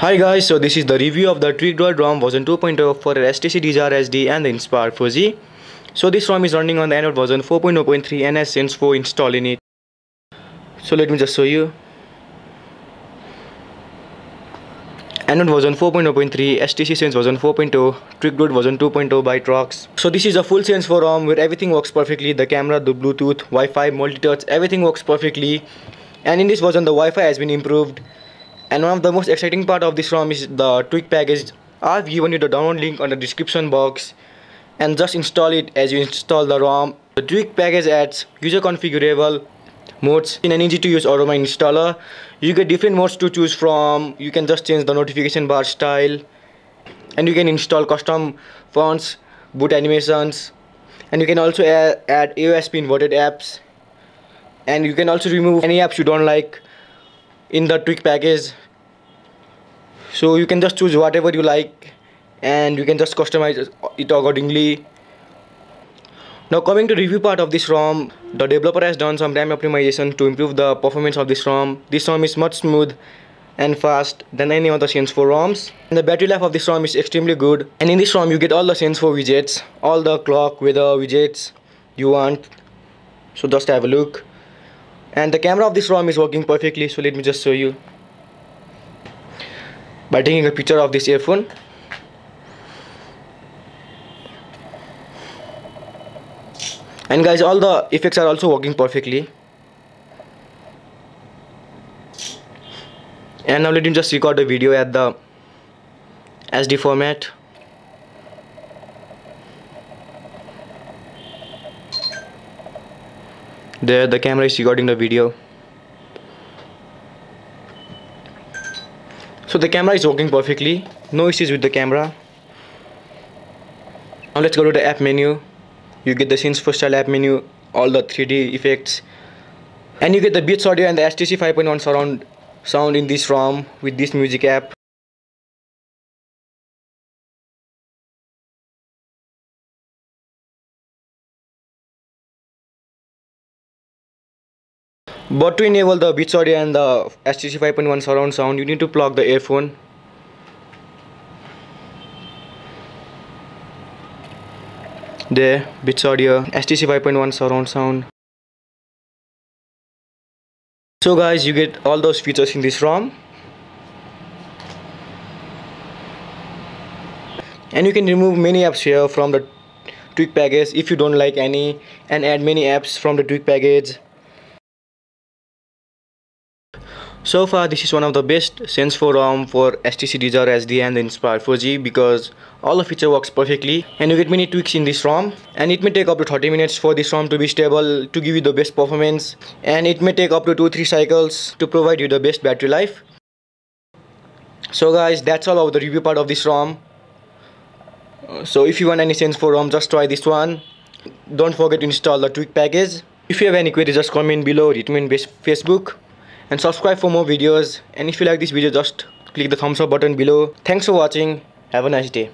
Hi guys, so this is the review of the TrickDroid ROM version 2.0 for HTC Desire HD and the Inspire 4G. So this ROM is running on the Android version 4.0.3 and has Sense 4 installed in it. So let me just show you. Android version 4.0.3, HTC Sense version 4.0, TrickDroid version 2.0 by torxx. So this is a full Sense 4 ROM where everything works perfectly. The camera, the Bluetooth, Wi-Fi, multi-touch, everything works perfectly. And in this version the Wi-Fi has been improved and one of the most exciting part of this ROM is the tweak package. I've given you the download link on the description box. And just install it as you install the ROM. The tweak package adds user configurable modes in an easy to use Aroma installer. You get different modes to choose from. You can just change the notification bar style. And you can install custom fonts boot animations. And you can also add, add AOSP inverted apps. And you can also remove any apps you don't like in the tweak package. So you can just choose whatever you like and you can just customize it accordingly. Now coming to review part of this ROM the developer has done some RAM optimization to improve the performance of this ROM. This ROM is much smooth and fast than any other Sense 4 ROMs. And the battery life of this ROM is extremely good. And in this ROM you get all the Sense 4 widgets all the clock weather widgets you want. So just have a look and the camera of this ROM is working perfectly so let me just show you. By taking a picture of this earphone. And guys all the effects are also working perfectly. And now let me just record the video at the SD format there the camera is recording the video. So the camera is working perfectly. No issues with the camera. Now let's go to the app menu. You get the Sense 4 style app menu all the 3d effects. And you get the Beats audio and the HTC 5.1 surround sound in this ROM with this music app But to enable the Beats audio and the HTC 5.1 surround sound, you need to plug the earphone. There, Beats audio, HTC 5.1 surround sound. So guys, you get all those features in this ROM. And you can remove many apps here from the tweak package if you don't like any and add many apps from the tweak package So far this is one of the best Sense 4 ROM for HTC Desire HD and the Inspire 4G because all the feature works perfectly and you get many tweaks in this ROM and it may take up to 30 minutes for this ROM to be stable to give you the best performance and it may take up to 2-3 cycles to provide you the best battery life. So guys that's all about the review part of this ROM. So if you want any Sense 4 ROM just try this one. Don't forget to install the tweak package. If you have any queries just comment below, or hit me on Facebook and subscribe for more videos. And if you like this video just click the thumbs up button below. Thanks for watching. Have a nice day